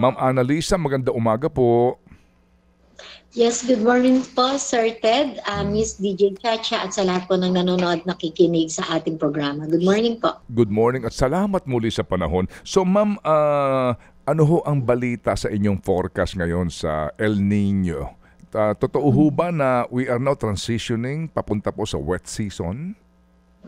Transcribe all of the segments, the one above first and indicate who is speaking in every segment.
Speaker 1: Ma'am Annalisa, maganda umaga po.
Speaker 2: Yes, good morning po, Sir Ted, uh, Miss DJ Chacha at sa lahat po ng nanonood nakikinig sa ating programa. Good morning po.
Speaker 1: Good morning at salamat muli sa panahon. So ma'am, uh, ano ho ang balita sa inyong forecast ngayon sa El Nino? Uh, totoo ho ba na we are now transitioning papunta po sa wet season?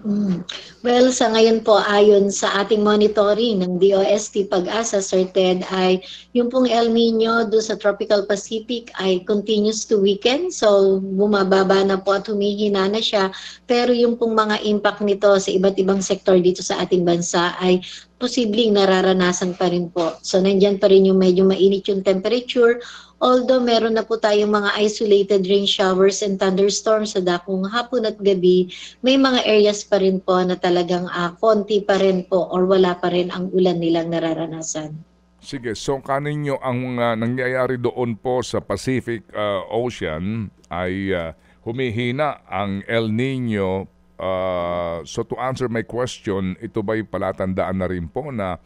Speaker 2: Mm. Well, sa ngayon po, ayon sa ating monitoring ng DOST Pag-asa, Sir Ted, ay yung pong El Nino do sa Tropical Pacific ay continues to weaken. So, bumababa na po at humihina na siya. Pero yung pong mga impact nito sa iba't ibang sektor dito sa ating bansa ay posibleng nararanasan pa rin po. So, nandyan pa rin yung medyo mainit yung temperature Although meron na po tayong mga isolated rain showers and thunderstorms sa dakong hapon at gabi, may mga areas pa rin po na talagang uh, konti pa rin po or wala pa rin ang ulan nilang nararanasan.
Speaker 1: Sige, so kanin nyo ang uh, nangyayari doon po sa Pacific uh, Ocean ay uh, humihina ang El Nino. Uh, so to answer my question, ito ba'y palatandaan na rin po na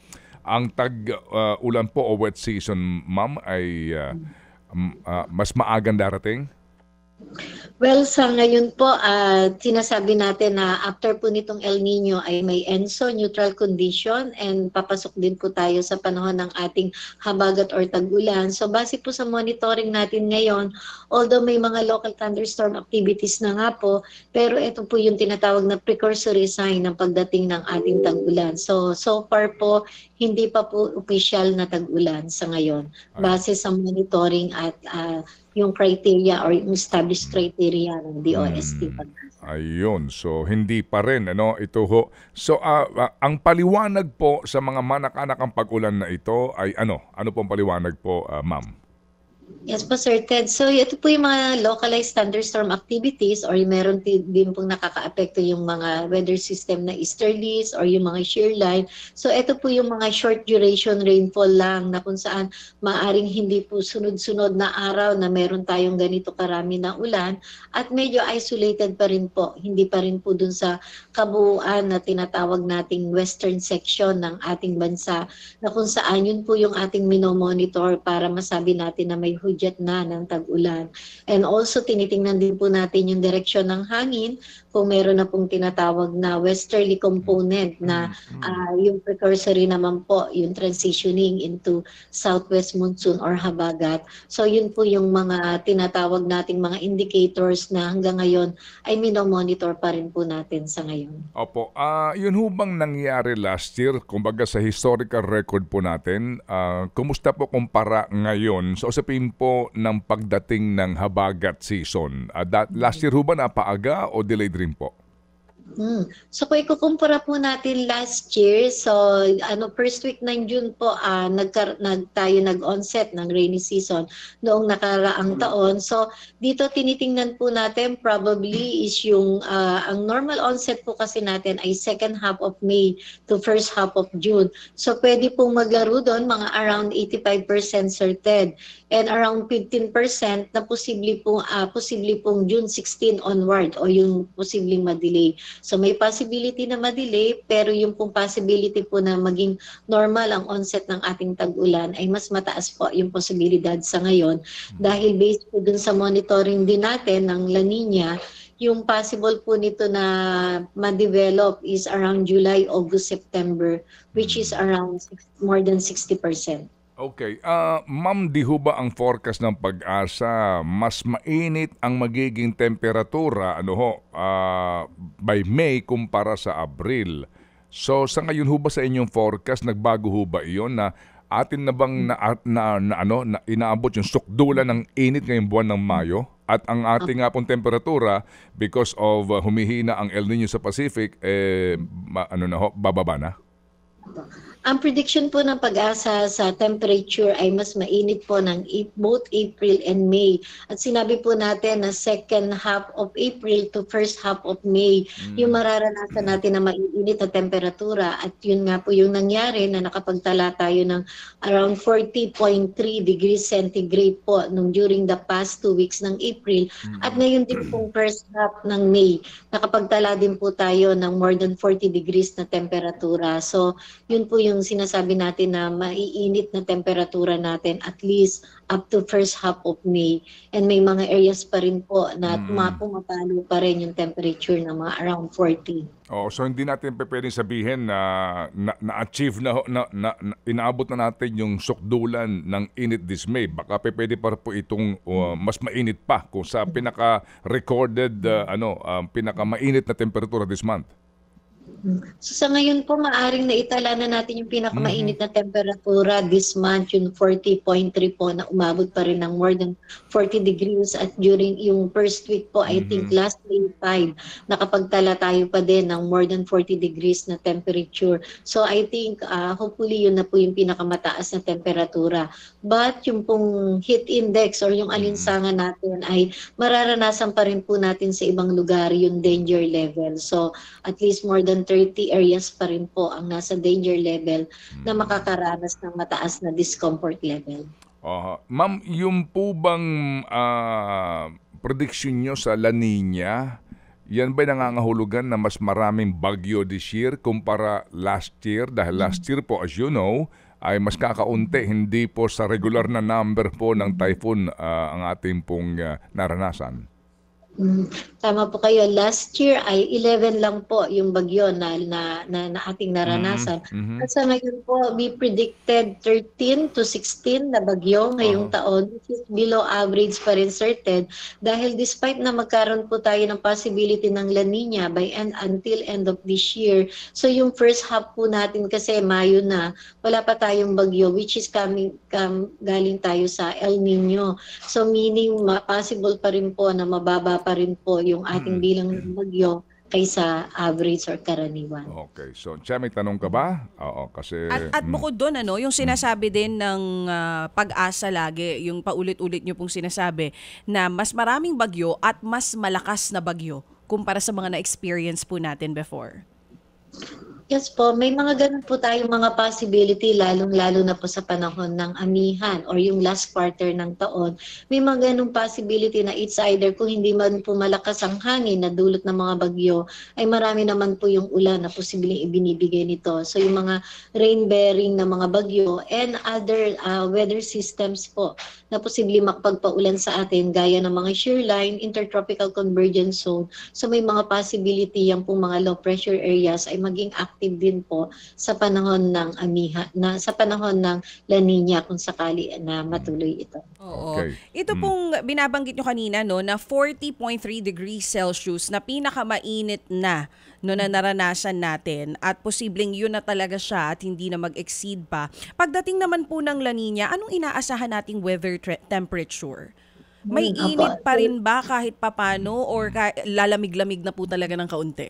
Speaker 1: ang tag-ulan po o wet season, ma'am, ay uh, uh, mas maagang darating?
Speaker 2: Well, sa ngayon po, uh, sinasabi natin na after po nitong El Nino ay may ENSO, neutral condition, and papasok din po tayo sa panahon ng ating habagat or tag-ulan. So base po sa monitoring natin ngayon, although may mga local thunderstorm activities na nga po, pero ito po yung tinatawag na precursory sign ng pagdating ng ating tag-ulan. So, so far po, hindi pa po official na tag-ulan sa ngayon, base sa monitoring at uh, yung criteria or yung established criteria ng DOST. Hmm.
Speaker 1: Ayun. So hindi pa rin ano ito ho. So uh, uh, ang paliwanag po sa mga manak-anakang pag-ulan na ito ay ano? Ano pong paliwanag po, uh, ma'am?
Speaker 2: Yes po, Sir Ted. So, ito po yung mga localized thunderstorm activities or meron din pong nakaka-apekto yung mga weather system na easterlies or yung mga shear line. So, ito po yung mga short duration rainfall lang na kung saan maaring hindi po sunod-sunod na araw na meron tayong ganito karami na ulan at medyo isolated pa rin po. Hindi pa rin po dun sa kabuuan na tinatawag nating western section ng ating bansa na kung saan yun po yung ating minomonitor para masabi natin na may hudyat na ng tag-ulan. And also tinitingnan din po natin yung direksyon ng hangin kung meron na pong tinatawag na westerly component na uh, yung precursory naman po, yung transitioning into southwest monsoon or habagat. So yun po yung mga tinatawag nating mga indicators na hanggang ngayon ay minomonitor pa rin po natin sa ngayon.
Speaker 1: Opo, uh, yun ho bang nangyari last year, kumbaga sa historical record po natin, uh, kumusta po kumpara ngayon? So usapin po ng pagdating ng habagat season. Uh, that, last year ho ba napaaga o delayed rin po?
Speaker 2: Hmm. So kung ikukumpara po natin last year, so ano first week ng June po uh, nagka, nag tayo nag-onset ng rainy season noong nakaraang hmm. taon. So dito tinitingnan po natin probably is yung uh, ang normal onset po kasi natin ay second half of May to first half of June. So pwede pong maglaro doon mga around 85% certain and around 15% na posible pong uh, posible pong June 16 onward o yung posibleng ma-delay. So may possibility na ma-delay pero yung pong possibility po na maging normal ang onset ng ating tag-ulan ay mas mataas po yung posibilidad sa ngayon dahil based po dun sa monitoring din natin ng La Nina yung possible po nito na ma-develop is around July, August, September, which is around more than 60%.
Speaker 1: Okay. Uh, Ma'am, di ho ba ang forecast ng pag-asa mas mainit ang magiging temperatura ano ho, uh, by May kumpara sa Abril? So sa ngayon ho ba sa inyong forecast, nagbago ho ba iyon na atin na bang na, na, na, ano, na inaabot yung sukdulan ng init ngayong buwan ng Mayo? At ang ating nga temperatura, because of uh, humihina ang El Nino sa Pacific, eh, ma, ano na ho, bababa na?
Speaker 2: Ang prediction po ng pag-asa sa temperature ay mas mainit po ng both April and May. At sinabi po natin na second half of April to first half of May, mm. yung mararanasan natin na mainit na temperatura. At yun nga po yung nangyari na nakapagtala tayo ng around 40.3 degrees centigrade po nung during the past two weeks ng April. Mm. At ngayon din pong first half ng May, nakapagtala din po tayo ng more than 40 degrees na temperatura. So yun po yung sinasabi natin na maiinit na temperatura natin at least up to first half of May. And may mga areas pa rin po na
Speaker 1: Mm.
Speaker 2: pumapalo pa rin yung temperature na mga around 40.
Speaker 1: Oo, so hindi natin pwedeng sabihin na, na, na-achieve na, na, na, na inaabot na natin yung sukdulan ng init this May. Baka pwede pa po itong uh, mas mainit pa kung sa pinaka-recorded, uh, ano, um, pinaka-mainit na temperatura this month.
Speaker 2: So sa ngayon po, maaring naitala na natin yung pinakamainit na temperatura this month, yung 40.3 po na umabot pa rin ng more than 40 degrees at during yung first week po, I think last May 5, nakapagtala tayo pa din ng more than 40 degrees na temperature. So I think uh, hopefully yun na po yung pinakamataas na temperatura. But yung pong heat index or yung alinsangan natin ay mararanasan pa rin po natin sa ibang lugar yung danger level. So at least more than 30 areas pa rin po ang nasa danger level na makakaranas ng mataas na discomfort level.
Speaker 1: Aha. Ma'am, yung po bang ah, prediction nyo sa La Nina, yan ba nangangahulugan na mas maraming bagyo this year kumpara last year? Dahil last year po, as you know, ay mas kakaunti, hindi po sa regular na number po ng typhoon ah, ang ating pong ah, naranasan.
Speaker 2: Mm, Tama po kayo. Last year ay 11 lang po yung bagyo na, na, na, na ating naranasan.
Speaker 1: Mhm.
Speaker 2: At sa ngayon po, we predicted 13 to 16 na bagyo ngayong
Speaker 1: Oo.
Speaker 2: taon, which is below average pa rin certain. Dahil despite na magkaroon po tayo ng possibility ng La Nina by end until end of this year, so yung first half po natin kasi Mayo na, wala pa tayong bagyo, which is coming, kam- galing tayo sa El Nino. So meaning, possible pa rin po na mababa pa rin po yung ating bilang ng bagyo kaysa average or karaniwan.
Speaker 1: Okay. So, Chia, may tanong ka ba? Oo, kasi...
Speaker 3: At, at
Speaker 1: mm.
Speaker 3: bukod doon, ano, yung sinasabi din ng ah, pag-asa lagi, yung paulit-ulit nyo pong sinasabi, na mas maraming bagyo at mas malakas na bagyo kumpara sa mga na-experience po natin before.
Speaker 2: Yes po, may mga ganun po tayong mga possibility lalong-lalo na po sa panahon ng amihan or yung last quarter ng taon. May mga ganung possibility na it's either kung hindi man po malakas ang hangin na dulot ng mga bagyo, ay marami naman po yung ulan na posibleng ibinibigay nito. So yung mga rain-bearing na mga bagyo and other uh, weather systems po na posibleng makapagpaulan sa atin gaya ng mga shear line, intertropical convergence zone. So may mga possibility yung pong mga low pressure areas ay maging active din po sa panahon ng amiha, na sa panahon ng La Nina kung sakali na matuloy ito.
Speaker 3: Oo.
Speaker 1: Okay.
Speaker 3: Ito
Speaker 1: Mm.
Speaker 3: pong binabanggit nyo kanina, no, na 40.3 degrees Celsius na pinakamainit na no, na naranasan natin at posibleng yun na talaga siya at hindi na mag-exceed pa. Pagdating naman po ng La Nina, anong inaasahan nating weather tre- temperature? May
Speaker 2: Hmm,
Speaker 3: init pa rin ba kahit papano or ka- lalamig-lamig na po talaga ng kaunti?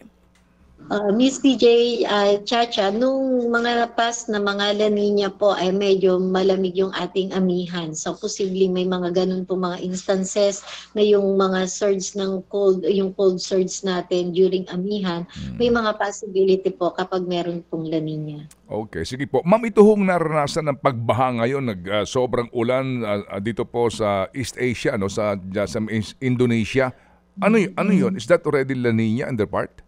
Speaker 2: Uh, Miss DJ uh, Chacha, nung mga past na mga La Nina po ay medyo malamig yung ating amihan. So posibleng may mga ganun po mga instances na yung mga surge ng cold, yung cold surge natin during amihan, may mga possibility po kapag meron pong La Nina.
Speaker 1: Okay, sige po. Ma'am, ito hong naranasan ng pagbaha ngayon, nag ah, sobrang ulan ah, ah, dito po sa East Asia, no, sa, sa Indonesia. Ano ano 'yon? Is that already La Nina in their part?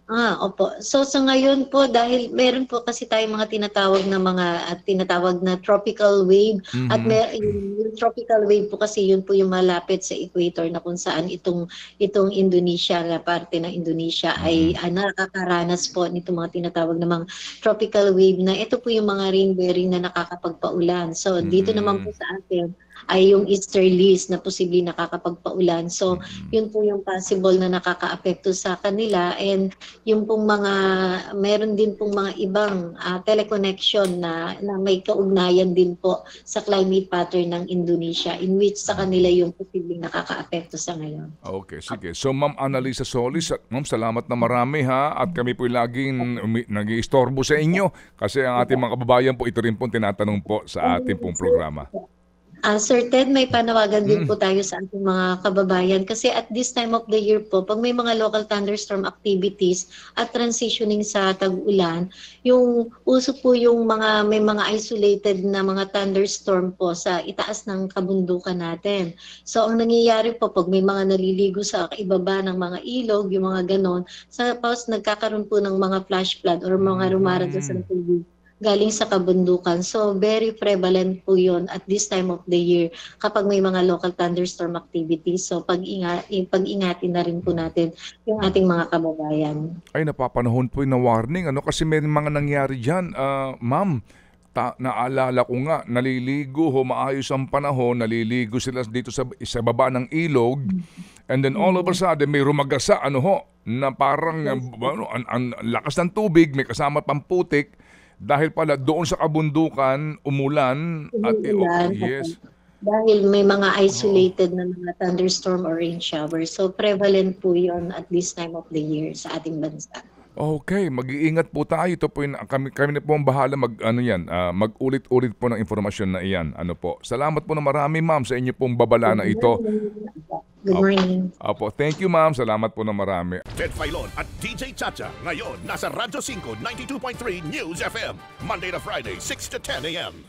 Speaker 2: Ah, opo. So sa ngayon po dahil meron po kasi tayong mga tinatawag na mga at tinatawag na tropical wave at
Speaker 1: Mhm.
Speaker 2: mer yung, yung tropical wave po kasi yun po yung malapit sa equator na kung saan itong itong Indonesia na parte ng Indonesia ay ah, nakakaranas po nitong mga tinatawag na mga tropical wave na ito po yung mga rain bearing na nakakapagpaulan. So dito
Speaker 1: Mhm.
Speaker 2: naman po sa atin ay yung easterlies na posibleng nakakapagpaulan. So yun po yung possible na nakakaapekto sa kanila and yung pong mga meron din pong mga ibang ah, teleconnection na na may kaugnayan din po sa climate pattern ng Indonesia in which sa kanila yung posibleng nakakaapekto sa ngayon.
Speaker 1: Okay, sige. So, Ma'am Annalisa Solis, at Ma'am, salamat na marami ha. At kami po laging nag-iistorbo sa inyo kasi ang ating mga kababayan po, ito rin po tinatanong po sa ating pong programa.
Speaker 2: Ah, Sir Ted, may panawagan din po tayo sa ating mga kababayan. Kasi at this time of the year po, pag may mga local thunderstorm activities at transitioning sa tag-ulan, yung uso po yung mga may mga isolated na mga thunderstorm po sa itaas ng kabundukan natin. So ang nangyayari po pag may mga naliligo sa ibaba ng mga ilog, yung mga ganon, sa tapos nagkakaroon po ng mga flash flood or mga rumaragas ng tubig galing sa kabundukan. So very prevalent po 'yon at this time of the year kapag may mga local thunderstorm activities. So pag-ingat pag-ingatin na rin po natin yung ating mga kababayan.
Speaker 1: Ay, napapanahon po yung warning. Ano? Kasi may mga nangyari dyan. Ah, ma'am, ta- naalala ko nga, naliligo, humaayos ang panahon, naliligo sila dito sa, sa baba ng ilog. And then all of a sudden, may rumagasa, ano ho, na parang ano, ang, ang lakas ng tubig, may kasama pang putik. Dahil pala doon sa kabundukan, umulan. At, eh, oh,
Speaker 2: Umulan.
Speaker 1: yes.
Speaker 2: Dahil may mga isolated na mga thunderstorm or rain showers. So prevalent po 'yon at this time of the year sa ating bansa.
Speaker 1: Okay, mag-iingat po tayo. Ito po yung, kami, kami na po ang bahala mag, ano yan, ah, mag-ulit-ulit po ng informasyon na iyan. Ano po. Salamat po na marami, ma'am, sa inyo pong babala na ito.
Speaker 2: Good morning.
Speaker 1: Apo, thank you, ma'am. Salamat po na marami.
Speaker 4: Ted Filon at DJ Chacha. Ngayon, nasa Radyo 5, 92.3 News FM. Monday to Friday, 6 to 10 a.m.